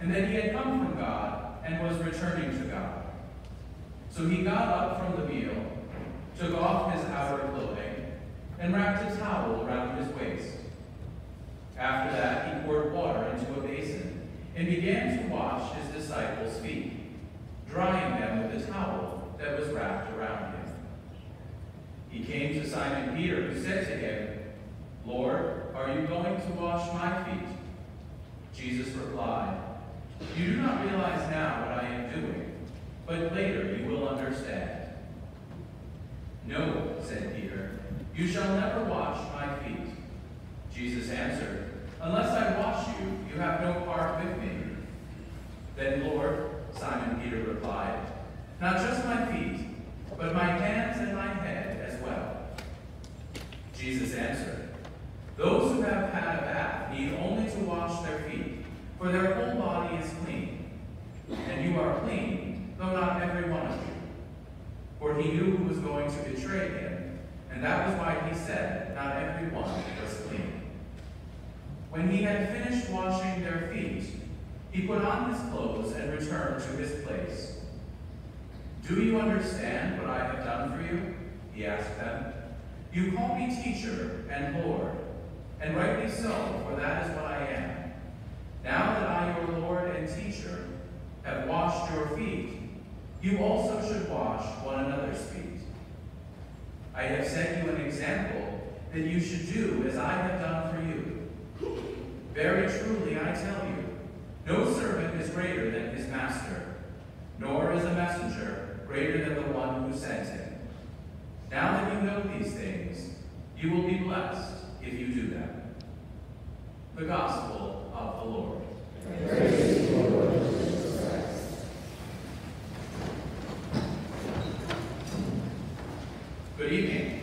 and that he had come from God and was returning to God. So he got up from the meal, took off his outer clothing, and wrapped a towel around his waist. After that, he poured water into a basin and began to wash his disciples' feet, drying them with a towel that was wrapped around him. He came to Simon Peter, who said to him, Lord, are you going to wash my feet? Jesus replied, You do not realize now what I am doing, but later you will understand. No, said Peter, you shall never wash my feet. Jesus answered, Unless I wash you, you have no part with me. Then, Lord, Simon Peter replied, Not just my feet, but my hands and my head as well. Jesus answered, Those who have had a bath need only to wash their feet, for their whole body is clean. And you are clean, though not every one of you. For he knew who was going to betray him, and that was why he said, Not every one was clean. When he had finished washing their feet, he put on his clothes and returned to his place. Do you understand what I have done for you? He asked them. You call me teacher and Lord, and rightly so, for that is what I am. Now that I, your Lord and teacher, have washed your feet, you also should wash one another's feet. I have set you an example that you should do as I have done for you. Very truly, I tell you, no servant is greater than his master, nor is a messenger greater than the one who sent him. Now that you know these things, you will be blessed if you do them. The Gospel of the Lord. Praise. Good evening.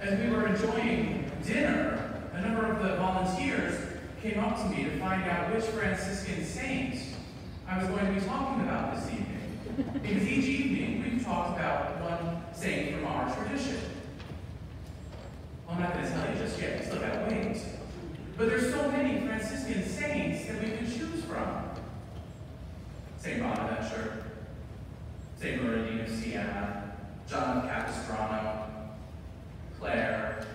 As we were enjoying dinner, a number of the volunteers came up to me to find out which Franciscan saint I was going to be talking about this evening. Because each evening we've talked about one saint from our tradition. Well, I'm not going to tell you just yet, we still gotta wait. But there's so many Franciscan saints that we can choose from. St. Bonaventure, St. Bernardine of Siena, John of Capistrano, Clare,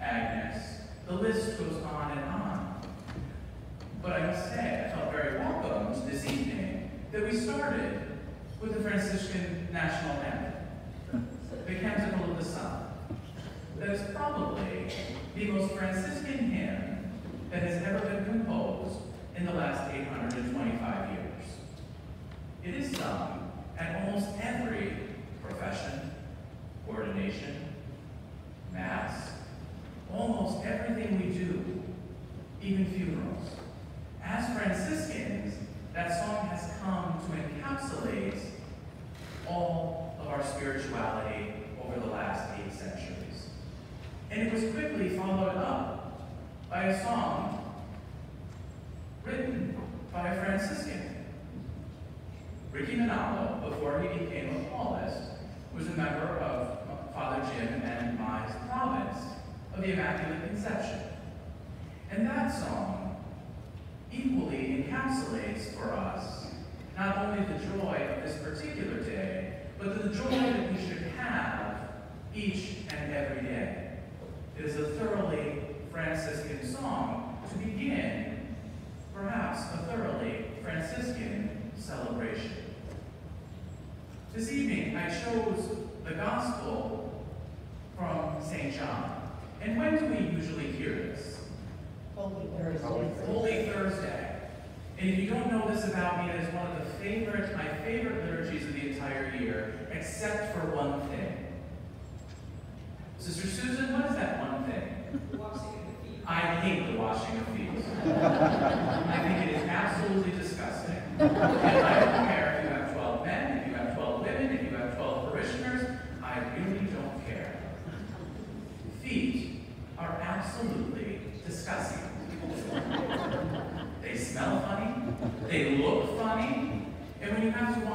Agnes. The list goes on and on. But I must say, I felt very welcomed this evening that we started with the Franciscan national anthem,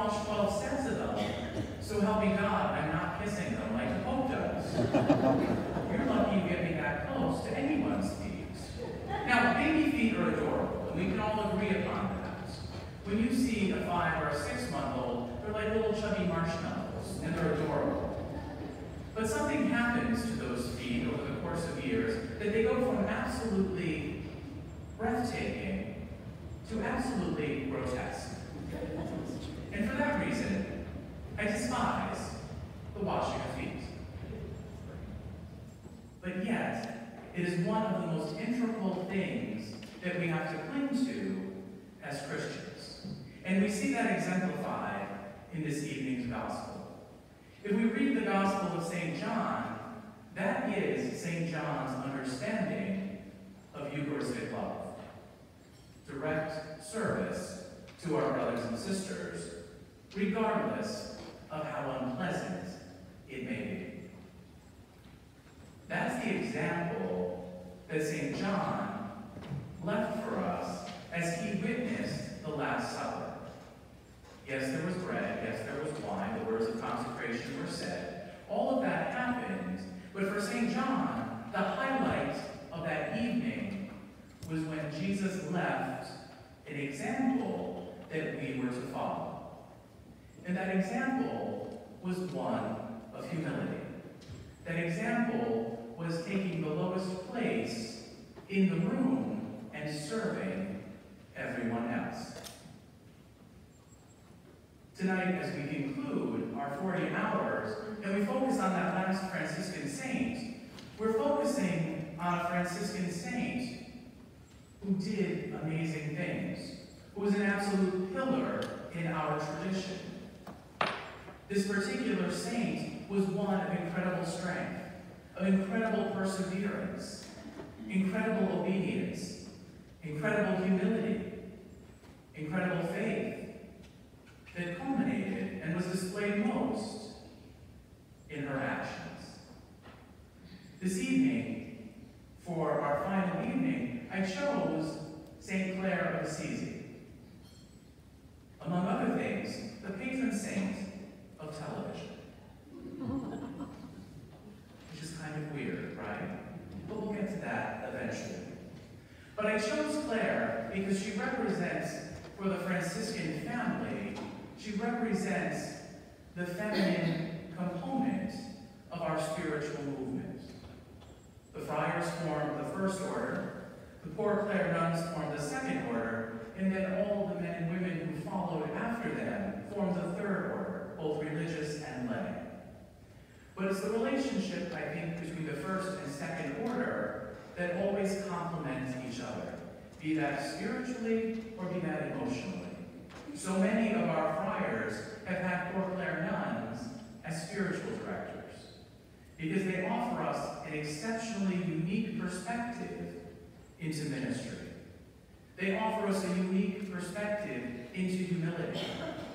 wash 12 sets of them, so help me God, I'm not kissing them like the Pope does. You're lucky you get me that close to anyone's feet. Now, baby feet are adorable, and we can all agree upon that. When you see a five or a six-month-old, they're like little chubby marshmallows, and they're adorable. But something happens to those feet over the course of years that they go from absolutely breathtaking to absolutely grotesque. And for that reason, I despise the washing of feet. But yet, it is one of the most integral things that we have to cling to as Christians. And we see that exemplified in this evening's gospel. If we read the Gospel of St. John, that is St. John's understanding of Eucharistic love. Direct service to our brothers and sisters, regardless of how unpleasant it may be. That's the example that St. John left for us as he witnessed the Last Supper. Yes, there was bread. Yes, there was wine. The words of consecration were said. All of that happened. But for St. John, the highlight of that evening was when Jesus left an example that we were to follow. And that example was one of humility. That example was taking the lowest place in the room and serving everyone else. Tonight, as we conclude our 40 hours, and we focus on that last Franciscan saint, we're focusing on a Franciscan saint who did amazing things, who was an absolute pillar in our tradition. This particular saint was one of incredible strength, of incredible perseverance, incredible obedience, incredible humility, incredible faith, that culminated and was displayed most in her actions. This evening, for our final evening, I chose St. Clare of Assisi. Among other things, the patron saint of television. Which is kind of weird, right? But we'll get to that eventually. But I chose Clare because she represents, for the Franciscan family, she represents the feminine component of our spiritual movement. The friars formed the first order, the Poor Clare nuns formed the second order, and then all the men and women who followed after them formed the third order, both religious and lay. But it's the relationship, I think, between the first and second order that always complements each other, be that spiritually or be that emotionally. So many of our friars have had Poor Clare nuns as spiritual directors because they offer us an exceptionally unique perspective into ministry. They offer us a unique perspective into humility,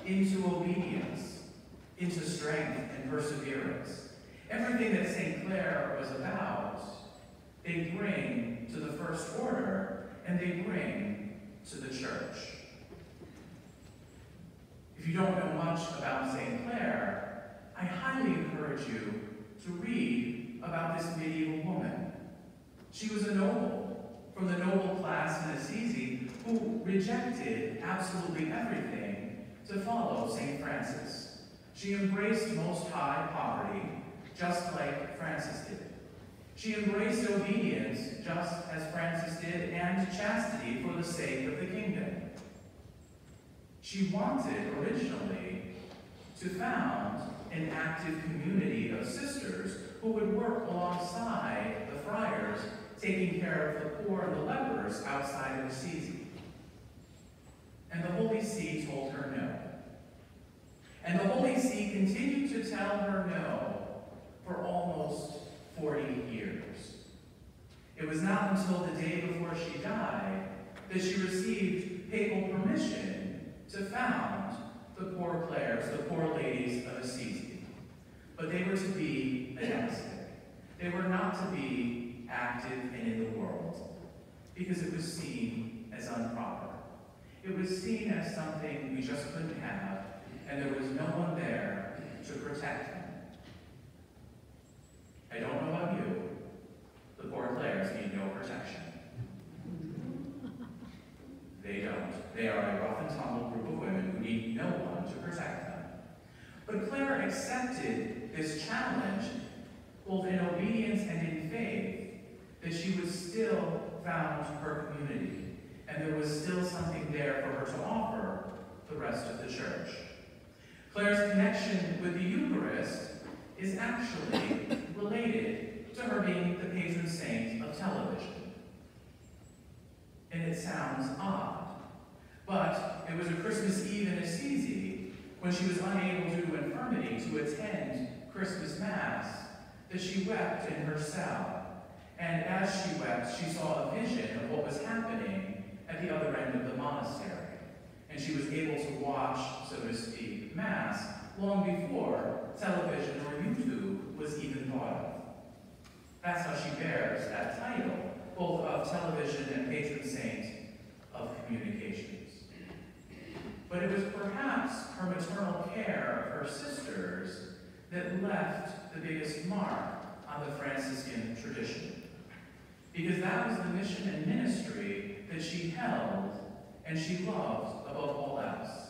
into obedience, into strength and perseverance. Everything that St. Clare was about, they bring to the first order and they bring to the church. If you don't know much about St. Clare, I highly encourage you to read about this medieval woman. She was a noble from the noble class in Assisi who rejected absolutely everything to follow St. Francis. She embraced most high poverty, just like Francis did. She embraced obedience, just as Francis did, and chastity for the sake of the kingdom. She wanted originally to found an active community of sisters who would work alongside the friars, taking care of the poor and the lepers outside of Assisi. And the Holy See told her no. And the Holy See continued to tell her no for almost 40 years. It was not until the day before she died that she received papal permission to found the poor Clares, the poor ladies of Assisi. But they were to be monastic. They were not to be active and in the world. because it was seen as improper. It was seen as something we just couldn't have, and there was no one there to protect them. I don't know about you, the poor Clares need no protection. They don't. They are a rough and tumble group of women who need no one to protect them. But Clare accepted this challenge both in obedience and in faith, that she was still found her community, and there was still something there for her to offer the rest of the church. Clare's connection with the Eucharist is actually related to her being the patron saint of television. And it sounds odd, but it was a Christmas Eve in Assisi when she was unable due to infirmity to attend Christmas Mass that she wept in her cell. And as she wept, she saw a vision of what was happening at the other end of the monastery. And she was able to watch, so to speak, Mass long before television or YouTube was even thought of. That's how she bears that title, both of television and patron saint of communications. But it was perhaps her maternal care of her sisters that left the biggest mark on the Franciscan tradition. Because that was the mission and ministry that she held and she loved above all else.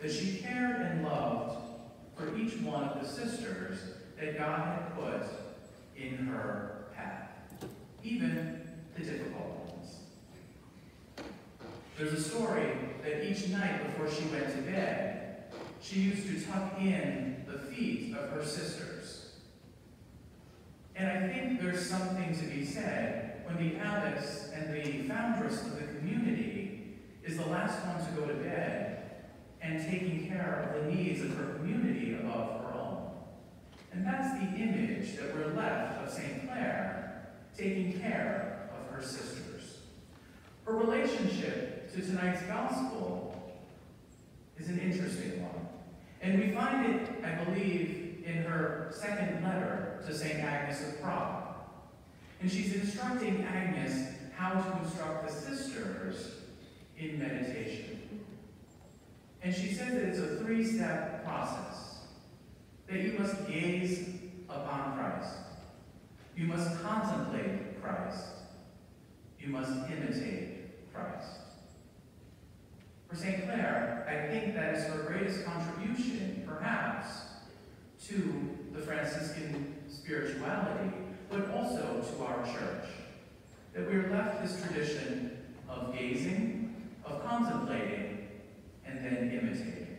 That she cared and loved for each one of the sisters that God had put in her path, even the difficult ones. There's a story that each night before she went to bed, she used to tuck in the feet of her sisters. And I think there's something to be said when the abbess and the foundress of the community is the last one to go to bed and taking care of the needs of her community above her own. And that's the image that we're left of St. Clare, taking care of her sisters. Her relationship to tonight's gospel is an interesting one. And we find it, I believe, in her second letter to St. Agnes of Prague. And she's instructing Agnes how to instruct the sisters in meditation. And she says that it's a three-step process. That you must gaze upon Christ. You must contemplate Christ. You must imitate Christ. For St. Clare, I think that is her greatest contribution, perhaps, to the Franciscan spirituality, but also to our church. That we are left this tradition of gazing, of contemplating, and then imitating.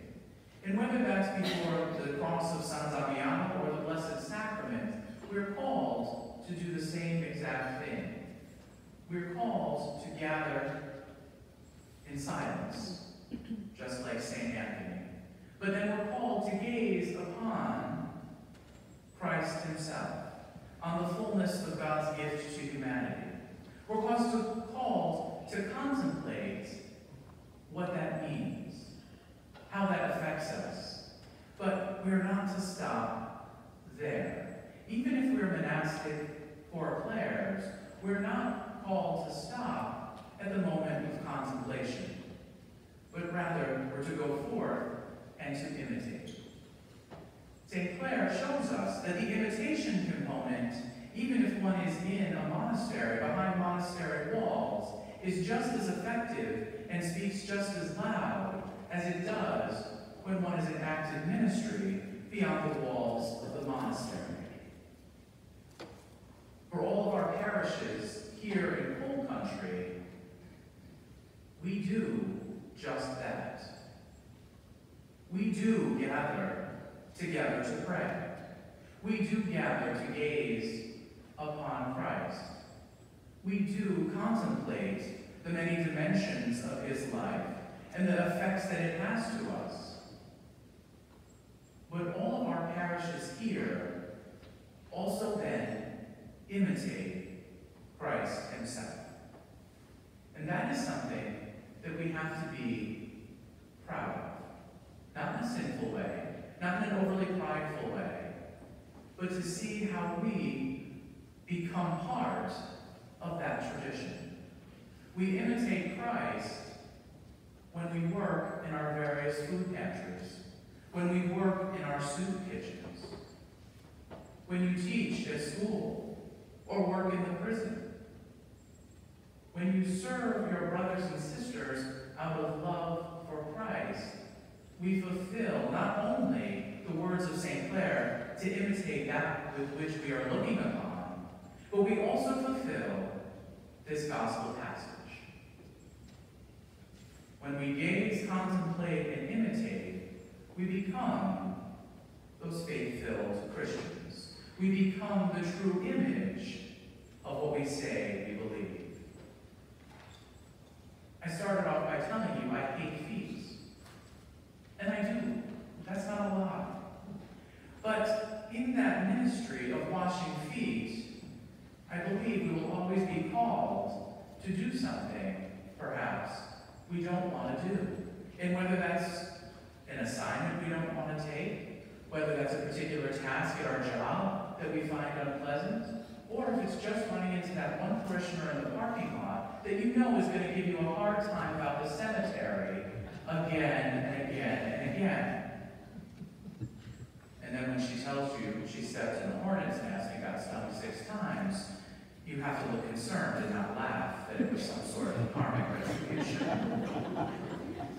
And whether that's before the cross of San Damiano or the Blessed Sacrament, we're called to do the same exact thing. We're called to gather in silence, just like St. Anthony. But then we're called to gaze upon Christ himself, on the fullness of God's gift to humanity. We're called to contemplate what that means, how that affects us. But we're not to stop there. Even if we're monastic or Clares, we're not called to stop at the moment of contemplation, but rather we're to go forth and to imitate. St. Clare shows us that the imitation component, even if one is in a monastery, behind monastery walls, is just as effective and speaks just as loud as it does when one is in active ministry beyond the walls of the monastery. For all of our parishes here in Coal Country, we do just that. We do gather together to pray. We do gather to gaze upon Christ. We do contemplate the many dimensions of his life and the effects that it has to us. But all of our parishes here also then imitate Christ himself. And that is something that we have to be proud of. Not in a sinful way, not in an overly prideful way, but to see how we become part of that tradition. In our various food pantries, when we work in our soup kitchens, when you teach at school or work in the prison, when you serve your brothers and sisters out of love for Christ, we fulfill not only the words of St. Clare to imitate that with which we are looking upon, but we also fulfill this gospel passage. When we gaze, contemplate, and imitate, we become those faith-filled Christians. We become the true image of what we say we believe. I started off by telling you I hate feasts. And I do. That's not a lie. But in that ministry of washing feet, I believe we will always be called to do something, perhaps, we don't want to do. And whether that's an assignment we don't want to take, whether that's a particular task at our job that we find unpleasant, or if it's just running into that one parishioner in the parking lot that you know is going to give you a hard time about the cemetery again and again and again. And then when she tells you she stepped in a hornet's nest and got stung six times, you have to look concerned and not laugh that it was some sort of karmic retribution.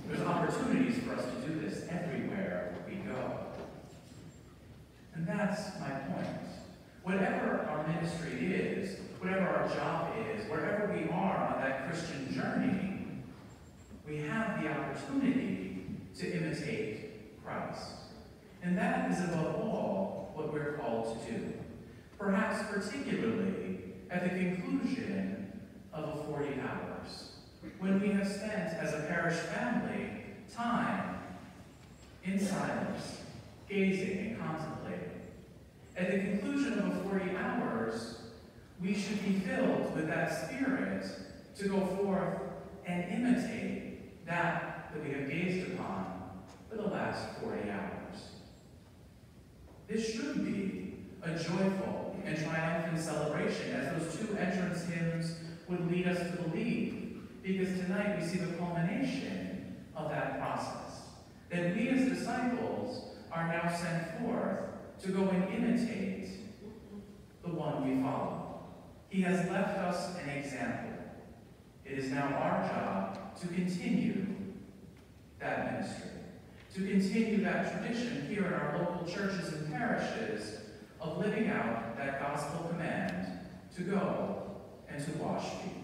There's opportunities for us to do this everywhere we go. And that's my point. Whatever our ministry is, whatever our job is, wherever we are on that Christian journey, we have the opportunity to imitate Christ. And that is above all what we're called to do. Perhaps particularly at the conclusion of a 40 hours, when we have spent as a parish family time in silence, gazing and contemplating. At the conclusion of the 40 hours, we should be filled with that spirit to go forth and imitate that that we have gazed upon for the last 40 hours. This should be a joyful and triumphant celebration as those two entrance hymns would lead us to believe, because tonight we see the culmination of that process. That we as disciples are now sent forth to go and imitate the one we follow. He has left us an example. It is now our job to continue that ministry, to continue that tradition here in our local churches and parishes of living out that gospel command to go and to wash feet.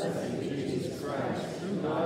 Jesus Christ, true God